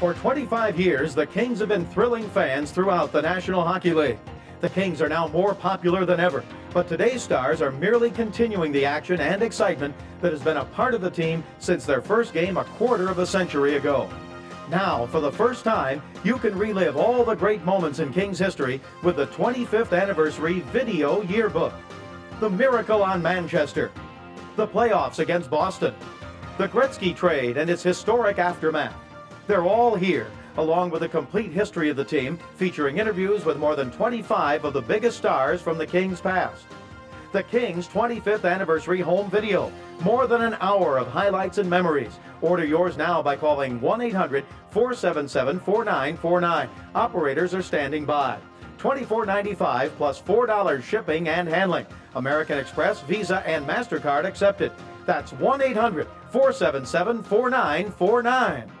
For 25 years, the Kings have been thrilling fans throughout the National Hockey League. The Kings are now more popular than ever, but today's stars are merely continuing the action and excitement that has been a part of the team since their first game a quarter of a century ago. Now, for the first time, you can relive all the great moments in Kings history with the 25th anniversary video yearbook. The miracle on Manchester, the playoffs against Boston, the Gretzky trade and its historic aftermath. They're all here, along with a complete history of the team, featuring interviews with more than 25 of the biggest stars from the Kings' past. The Kings' 25th anniversary home video. More than an hour of highlights and memories. Order yours now by calling 1 800 477 4949. Operators are standing by. $24.95 plus $4 shipping and handling. American Express, Visa, and MasterCard accepted. That's 1 800 477 4949.